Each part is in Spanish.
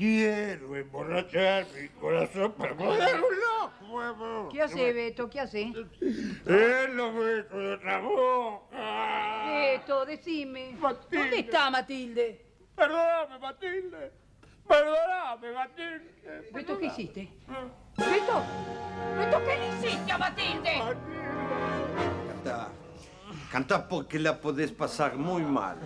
quiero emborrachar mi corazón para poder un loco. ¿Qué hace, Beto? ¿Qué hace? Es lo beso de otra boca. Beto, decime. Matilde. ¿Dónde está Matilde? Perdóname, Matilde. Perdóname, Matilde. Beto, ¿qué hiciste? Beto, Beto, ¿qué le hiciste a Matilde? Canta. Canta porque la podés pasar muy mal.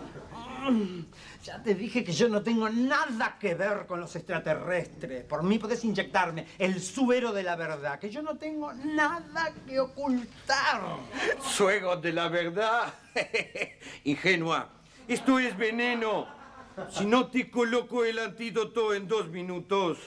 Ya te dije que yo no tengo nada que ver con los extraterrestres. Por mí podés inyectarme el suero de la verdad, que yo no tengo nada que ocultar. Suego de la verdad. Ingenua. Esto es veneno. Si no te coloco el antídoto en dos minutos.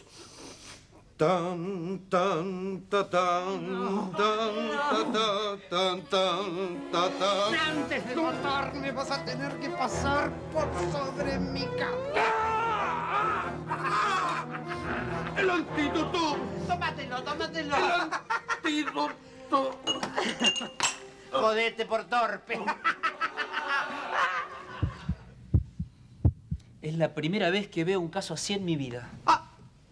Tan, tan, ta, tan, tan, ta, ta, tan, tan, ta, tan. Antes de matarme vas a tener que pasar por sobre mi cabeza. ¡El antídoto! Tómatelo, tómatelo. ¡Antídoto! Jodete por torpe. Es la primera vez que veo un caso así en mi vida. Ah,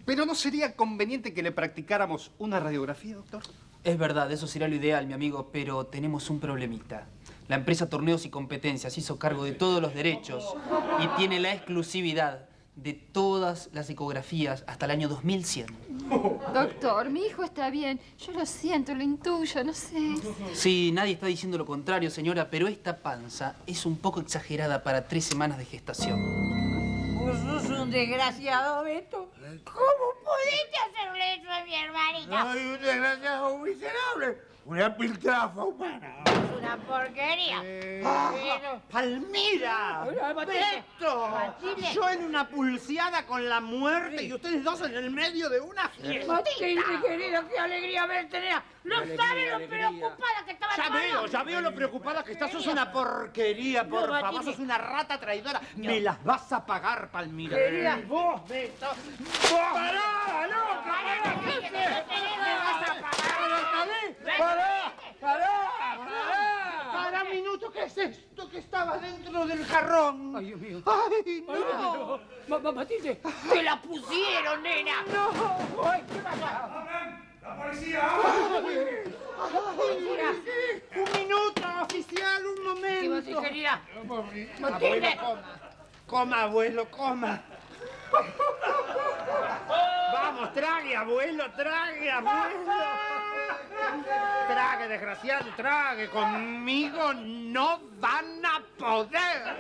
pero ¿no sería conveniente que le practicáramos una radiografía, doctor? Es verdad, eso sería lo ideal, mi amigo, pero tenemos un problemita. La empresa Torneos y Competencias hizo cargo de todos los derechos y tiene la exclusividad de todas las ecografías hasta el año 2100. Doctor, mi hijo está bien. Yo lo siento, lo intuyo, no sé. Sí, nadie está diciendo lo contrario, señora, pero esta panza es un poco exagerada para tres semanas de gestación. Vos sos un desgraciado, Beto. ¿Cómo pudiste hacerle eso a mi hermanita? Ay, un desgraciado miserable. Una piltrafa humana. Es una porquería. Pero- ¡Palmira! Hola, Matilde. ¡Beto! Matilde. Yo en una pulseada con la muerte y ustedes dos en el medio de una fiesta. Matilde, querida, qué alegría verte, nena. No sabes lo preocupada que estaba Ya veo, ya veo lo preocupada que estás. Sos una porquería, por No, favor. Sos una rata traidora. Me las vas a pagar, Palmira. Querida. Vos, Beto. ¡Vos! ¿Qué haces? ¿Me vas a pagar? ¡Pará! ¡Pará! ¡Pará! ¡Pará un minuto! ¿Qué es esto que estaba dentro del jarrón? Ay, Dios mío. ¡Ay, no! Ay, no. Ma- ma- Matilde, te la pusieron, nena. ¡No! Ay, ¿qué pasa? ¡Un minuto, oficial! ¡Un ¿Qué momento! pasa, querida? Abuelo, Matilde. coma. Coma, abuelo, coma. Trague, abuelo, trague, abuelo. Trague, desgraciado, trague. Conmigo no van a poder.